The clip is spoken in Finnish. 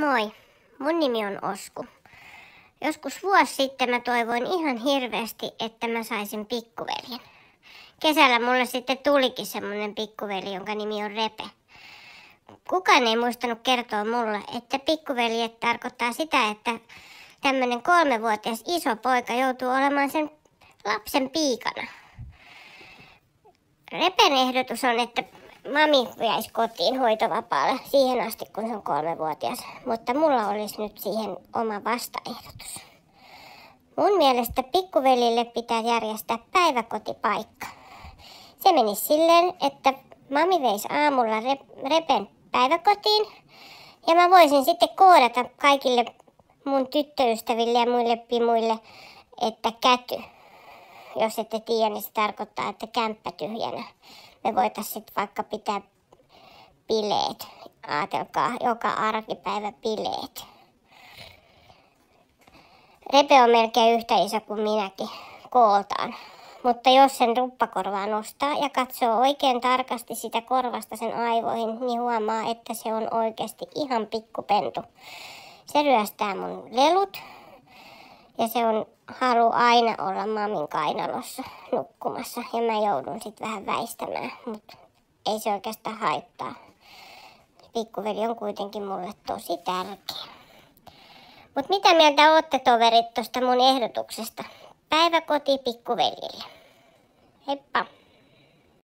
Moi, mun nimi on Osku. Joskus vuosi sitten mä toivoin ihan hirveästi, että mä saisin pikkuveljen. Kesällä mulle sitten tulikin semmonen pikkuveli, jonka nimi on Repe. Kukaan ei muistanut kertoa mulle, että pikkuveljet tarkoittaa sitä, että tämmönen kolmevuotias iso poika joutuu olemaan sen lapsen piikana. Repen ehdotus on, että mami jäisi kotiin hoitovapaalle siihen asti, kun se on kolmevuotias. Mutta mulla olisi nyt siihen oma vastaehdotus. Mun mielestä pikkuvelille pitää järjestää päiväkotipaikka. Se meni silleen, että mami veisi aamulla repen päiväkotiin. Ja mä voisin sitten koodata kaikille mun tyttöystäville ja muille pimuille, että käty. Jos ette tiedä, niin se tarkoittaa, että kämppä tyhjänä me voitaisiin vaikka pitää bileet. Ajatelkaa, joka arkipäivä bileet. Repe on melkein yhtä iso kuin minäkin kooltaan. Mutta jos sen ruppakorvaa nostaa ja katsoo oikein tarkasti sitä korvasta sen aivoihin, niin huomaa, että se on oikeasti ihan pikkupentu. Se ryöstää mun lelut ja se on halu aina olla mamin kainalossa nukkumassa ja mä joudun sitten vähän väistämään, mutta ei se oikeastaan haittaa. Pikkuveli on kuitenkin mulle tosi tärkeä. Mutta mitä mieltä olette toverit tuosta mun ehdotuksesta? Päiväkoti pikkuvelille. Heippa!